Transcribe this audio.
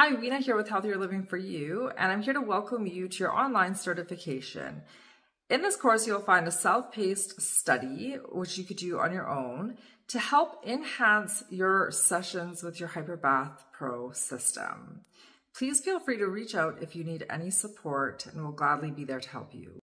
Hi, Weena here with Healthier Living for You, and I'm here to welcome you to your online certification. In this course, you'll find a self-paced study, which you could do on your own, to help enhance your sessions with your HyperBath Pro system. Please feel free to reach out if you need any support, and we'll gladly be there to help you.